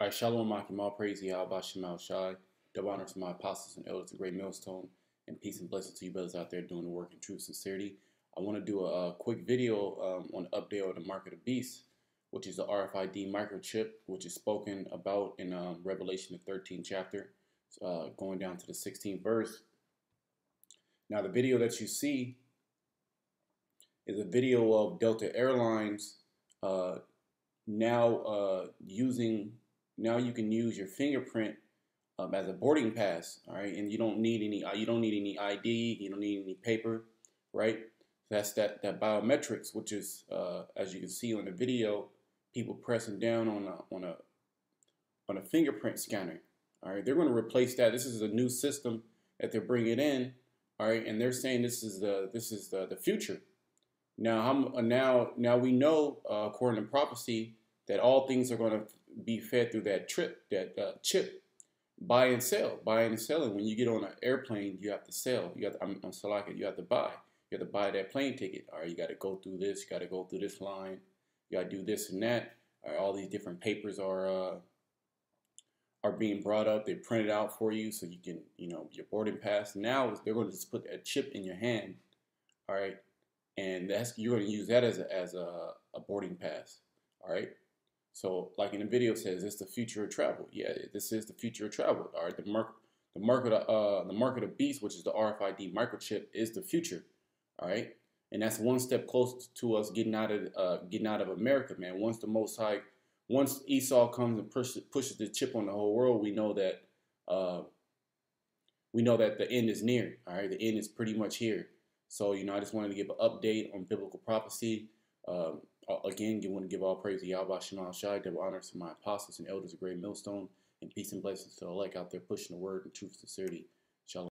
All right, Shalom Akim, all praise Yahweh Shemal Shai. Double honor to my apostles and elders, the great millstone, and peace and blessings to you brothers out there doing the work in true sincerity. I want to do a, a quick video um, on update of the mark of the beast, which is the RFID microchip, which is spoken about in um, Revelation, the 13th chapter, uh, going down to the 16th verse. Now, the video that you see is a video of Delta Airlines uh, now uh, using now you can use your fingerprint um, as a boarding pass. All right, and you don't need any uh, you don't need any ID, you don't need any paper, right? That's that that biometrics, which is uh, as you can see on the video, people pressing down on a on a on a fingerprint scanner. All right, they're going to replace that. This is a new system that they're bringing in. All right, and they're saying this is the this is the the future. Now, how, uh, now, now we know, uh, according to prophecy, that all things are going to be fed through that trip, that uh, chip, buy and sell, buy and selling. When you get on an airplane, you have to sell. You have to, I'm, I'm Salaka, you have to buy. You have to buy that plane ticket. All right, you got to go through this. You got to go through this line. You got to do this and that. All, right, all these different papers are uh, are being brought up. They print it out for you so you can, you know, your boarding pass. Now they're going to just put a chip in your hand. All right, and that's you're going to use that as a, as a, a boarding pass. All right. So, like in the video says, it's the future of travel. Yeah, this is the future of travel. All right, the mark, the market, uh, the market of beast, which is the RFID microchip, is the future. All right, and that's one step closer to us getting out of uh, getting out of America, man. Once the Most High, once Esau comes and pushes pushes the chip on the whole world, we know that uh, we know that the end is near. All right, the end is pretty much here. So you know, I just wanted to give an update on biblical prophecy. Um, again, you want to give all praise to Yahweh Shemal Shai, double honors to my apostles and elders of Great Millstone, and peace and blessings to the elect out there pushing the word and truth, sincerity.